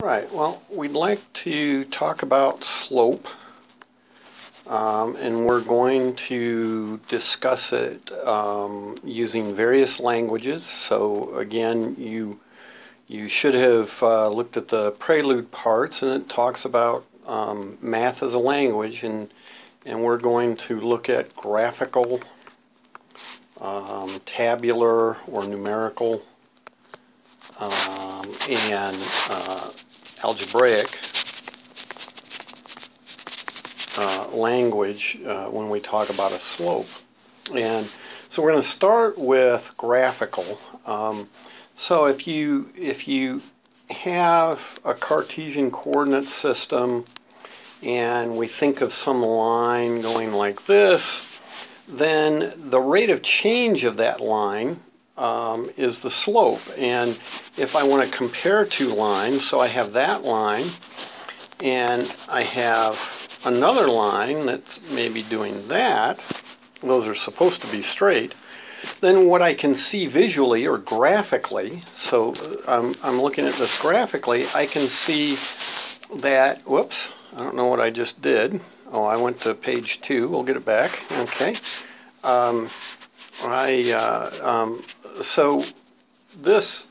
Right, well, we'd like to talk about slope. Um, and we're going to discuss it um, using various languages. So again, you you should have uh, looked at the prelude parts, and it talks about um, math as a language, and and we're going to look at graphical, um, tabular, or numerical, um, and uh, algebraic uh, language uh, when we talk about a slope. And so we're going to start with graphical. Um, so if you if you have a Cartesian coordinate system and we think of some line going like this, then the rate of change of that line um, is the slope. And if I want to compare two lines, so I have that line and I have another line that's maybe doing that, those are supposed to be straight, then what I can see visually or graphically, so I'm, I'm looking at this graphically, I can see that, whoops, I don't know what I just did. Oh, I went to page two. We'll get it back. Okay. Um, I uh, um, so this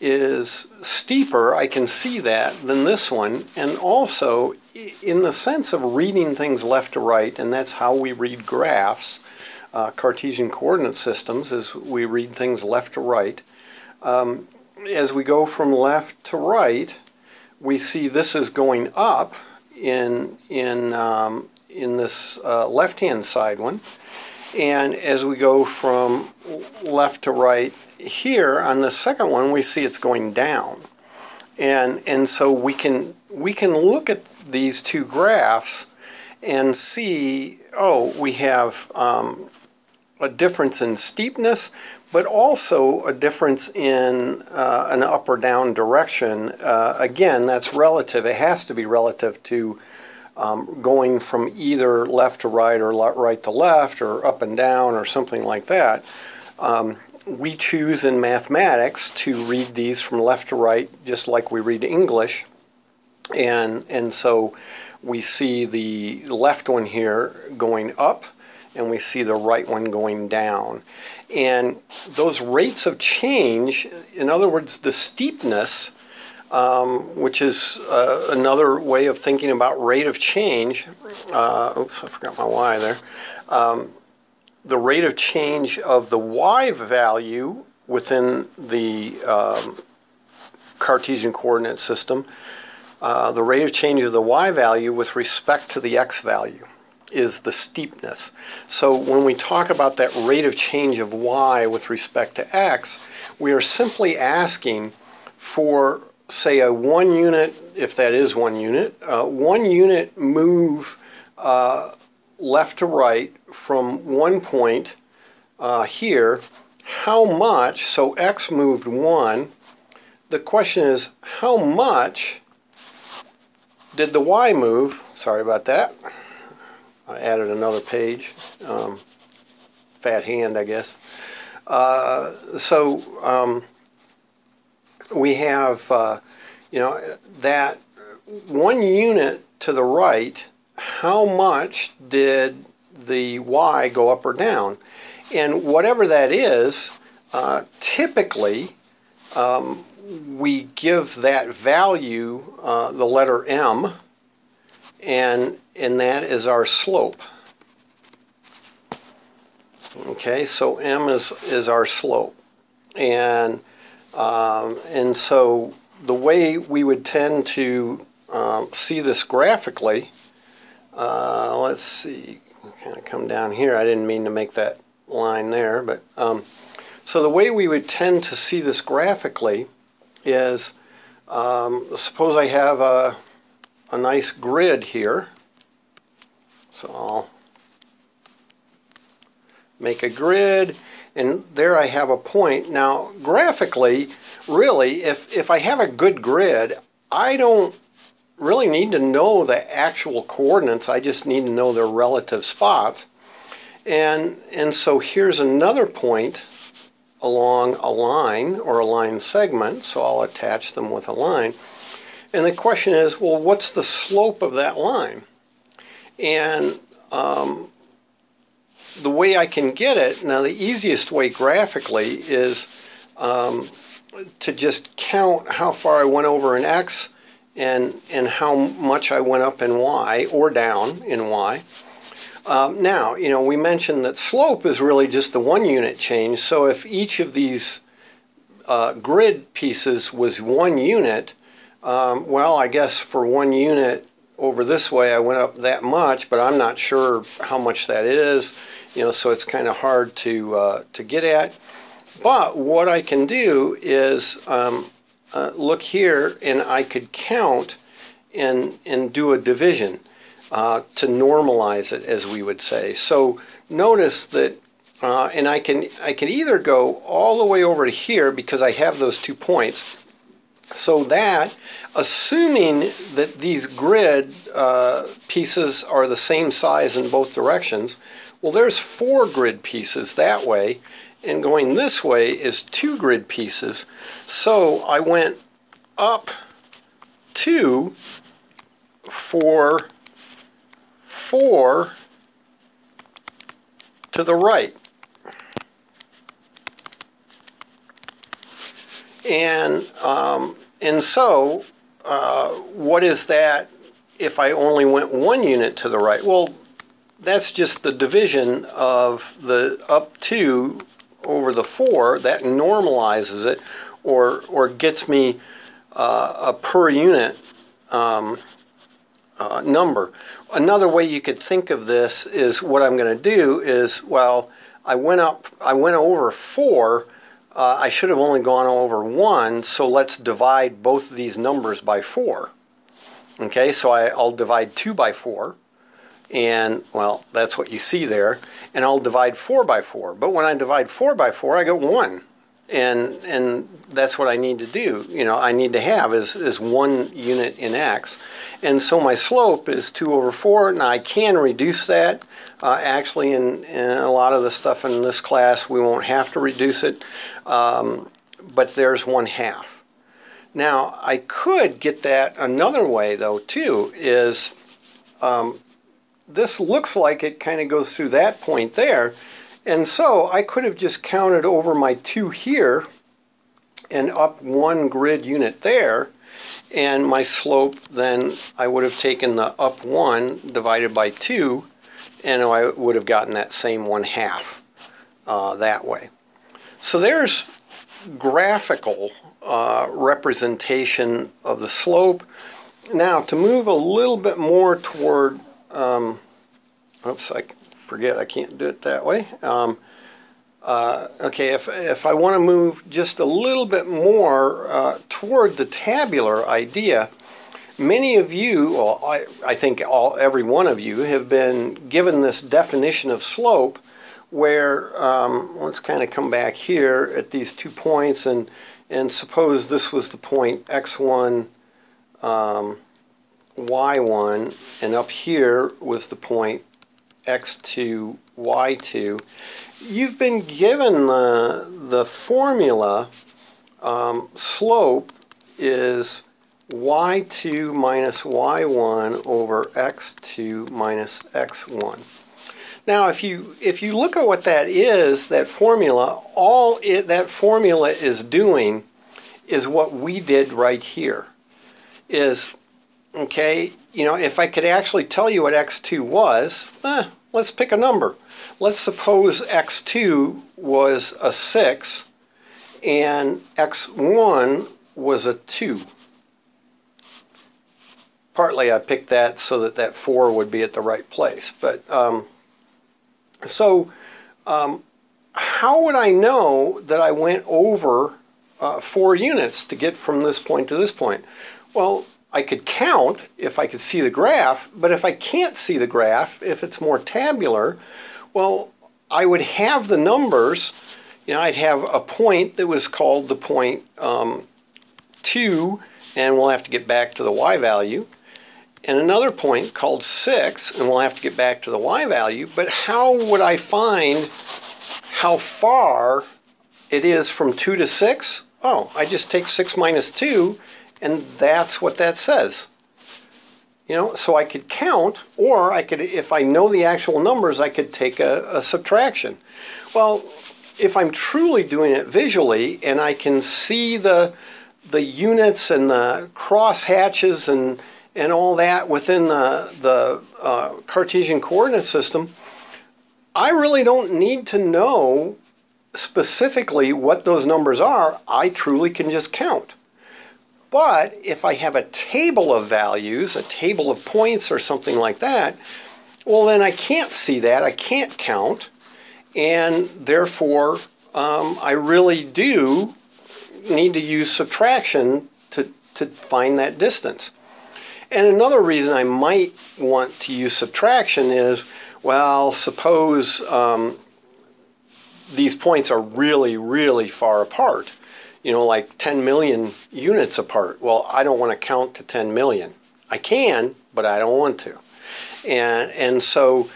is steeper, I can see that, than this one. And also, in the sense of reading things left to right, and that's how we read graphs, uh, Cartesian coordinate systems, is we read things left to right. Um, as we go from left to right, we see this is going up in, in, um, in this uh, left-hand side one. And as we go from left to right here on the second one, we see it's going down. And, and so we can, we can look at these two graphs and see, oh, we have um, a difference in steepness, but also a difference in uh, an up or down direction. Uh, again, that's relative. It has to be relative to um, going from either left to right or right to left or up and down or something like that. Um, we choose in mathematics to read these from left to right just like we read English. And, and so we see the left one here going up and we see the right one going down. And those rates of change, in other words, the steepness, um, which is uh, another way of thinking about rate of change. Uh, oops, I forgot my y there. Um, the rate of change of the y value within the um, Cartesian coordinate system, uh, the rate of change of the y value with respect to the x value is the steepness. So when we talk about that rate of change of y with respect to x, we are simply asking for, say, a one unit, if that is one unit, uh, one unit move uh, left to right from one point uh, here, how much, so x moved 1, the question is how much did the y move, sorry about that, I added another page, um, fat hand I guess. Uh, so um, we have, uh, you know, that one unit to the right how much did the y go up or down? And whatever that is, uh, typically um, we give that value uh, the letter m, and, and that is our slope. Okay, so m is, is our slope. And, um, and so the way we would tend to um, see this graphically uh, let's see, kind of come down here. I didn't mean to make that line there, but um, so the way we would tend to see this graphically is um, suppose I have a, a nice grid here. So I'll make a grid and there I have a point. Now graphically, really, if, if I have a good grid, I don't really need to know the actual coordinates. I just need to know their relative spots. And, and so here's another point along a line or a line segment, so I'll attach them with a line. And the question is, well, what's the slope of that line? And um, the way I can get it, now the easiest way graphically is um, to just count how far I went over in x and, and how much I went up in y or down in y. Um, now, you know, we mentioned that slope is really just the one unit change. So if each of these uh, grid pieces was one unit, um, well, I guess for one unit over this way I went up that much, but I'm not sure how much that is. You know, so it's kind of hard to uh, to get at. But what I can do is um, uh, look here, and I could count and and do a division uh, to normalize it, as we would say. So notice that, uh, and I can I can either go all the way over to here because I have those two points. So that, assuming that these grid uh, pieces are the same size in both directions, well, there's four grid pieces that way, and going this way is two grid pieces. So I went up two for four to the right. And, um, and so, uh, what is that if I only went one unit to the right? Well, that's just the division of the up 2 over the 4. That normalizes it or, or gets me uh, a per unit um, uh, number. Another way you could think of this is what I'm going to do is, well, I went up, I went over 4. Uh, I should have only gone over 1, so let's divide both of these numbers by 4. Okay, so I, I'll divide 2 by 4 and well that's what you see there. And I'll divide 4 by 4 but when I divide 4 by 4 I get 1 and and that's what I need to do. You know I need to have is, is 1 unit in x. And so my slope is 2 over 4 now I can reduce that. Uh, actually in, in, a lot of the stuff in this class we won't have to reduce it. Um, but there's 1 half. Now I could get that another way though too is um, this looks like it kind of goes through that point there. And so I could have just counted over my two here and up one grid unit there. And my slope, then I would have taken the up one divided by two, and I would have gotten that same one half uh, that way. So there's graphical uh, representation of the slope. Now to move a little bit more toward um, oops, I forget, I can't do it that way. Um, uh, okay, if, if I want to move just a little bit more uh, toward the tabular idea, many of you, well, I, I think all every one of you, have been given this definition of slope where, um, let's kind of come back here at these two points and, and suppose this was the point x1, um, y1, and up here was the point x2, y2, you've been given the, the formula um, slope is y2 minus y1 over x2 minus x1. Now, if you if you look at what that is, that formula, all it, that formula is doing is what we did right here. Is okay, you know, if I could actually tell you what x2 was, eh, let's pick a number. Let's suppose x2 was a 6 and x1 was a 2. Partly I picked that so that that 4 would be at the right place. But um, so um, how would I know that I went over uh, 4 units to get from this point to this point? Well, I could count if I could see the graph, but if I can't see the graph, if it's more tabular, well, I would have the numbers. You know, I'd have a point that was called the point um, 2, and we'll have to get back to the y value, and another point called 6, and we'll have to get back to the y value, but how would I find how far it is from 2 to 6? Oh, I just take 6 minus 2, And that's what that says. You know, so I could count, or I could, if I know the actual numbers, I could take a, a subtraction. Well, if I'm truly doing it visually and I can see the the units and the cross hatches and and all that within the the uh, Cartesian coordinate system, I really don't need to know specifically what those numbers are. I truly can just count. But if I have a table of values, a table of points or something like that, well, then I can't see that. I can't count. And therefore, um, I really do need to use subtraction to, to find that distance. And another reason I might want to use subtraction is, well, suppose um, these points are really, really far apart you know, like 10 million units apart. Well, I don't want to count to 10 million. I can, but I don't want to. And, and so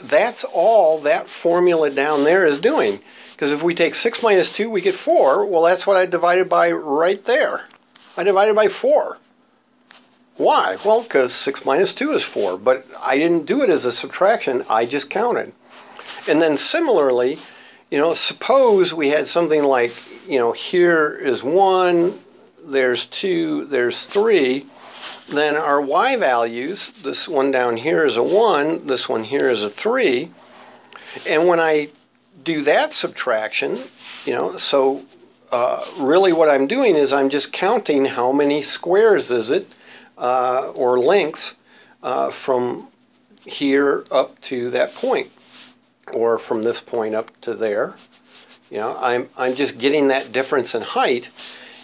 that's all that formula down there is doing. Because if we take 6 minus 2, we get 4. Well, that's what I divided by right there. I divided by 4. Why? Well, because 6 minus 2 is 4. But I didn't do it as a subtraction. I just counted. And then similarly, you know, suppose we had something like you know, here is 1, there's 2, there's 3, then our y values, this one down here is a 1, this one here is a 3, and when I do that subtraction, you know, so uh, really what I'm doing is I'm just counting how many squares is it, uh, or lengths, uh, from here up to that point, or from this point up to there, you know, I'm, I'm just getting that difference in height.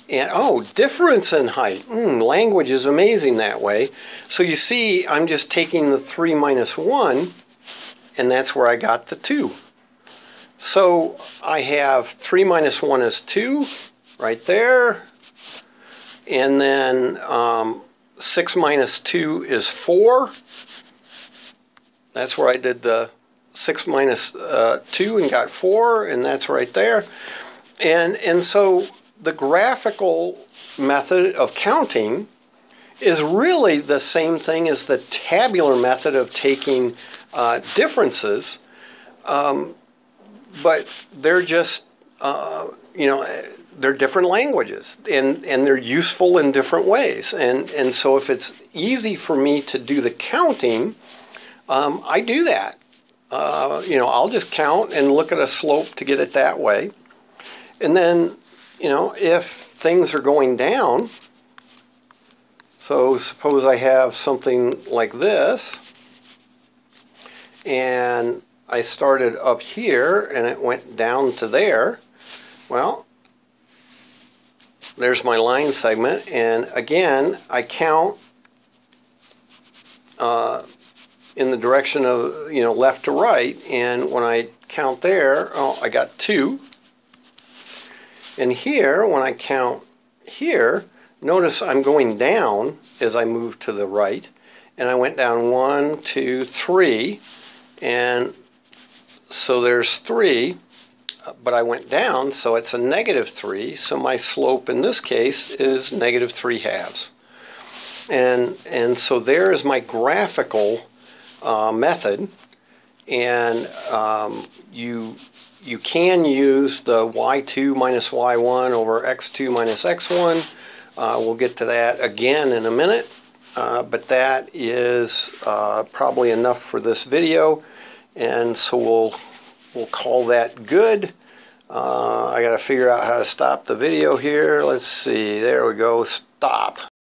And oh, difference in height. Mm, language is amazing that way. So you see, I'm just taking the 3 minus 1, and that's where I got the 2. So I have 3 minus 1 is 2, right there. And then um, 6 minus 2 is 4. That's where I did the 6 minus, uh, 2 and got 4, and that's right there. And, and so the graphical method of counting is really the same thing as the tabular method of taking uh, differences, um, but they're just, uh, you know, they're different languages and, and they're useful in different ways. And, and so if it's easy for me to do the counting, um, I do that uh, you know, I'll just count and look at a slope to get it that way. And then, you know, if things are going down, so suppose I have something like this, and I started up here and it went down to there, well, there's my line segment, and again, I count uh, in the direction of, you know, left to right. And when I count there, oh, I got two. And here, when I count here, notice I'm going down as I move to the right. And I went down one, two, three. And so there's three, but I went down, so it's a negative three. So my slope in this case is negative three halves. And, and so there is my graphical uh, method, and um, you you can use the y2 minus y1 over x2 minus x1. Uh, we'll get to that again in a minute, uh, but that is uh, probably enough for this video, and so we'll we'll call that good. Uh, I got to figure out how to stop the video here. Let's see. There we go. Stop.